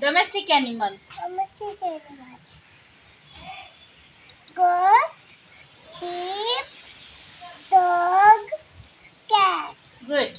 Domestic animal. Domestic animal. Goat, sheep, dog, cat. Good.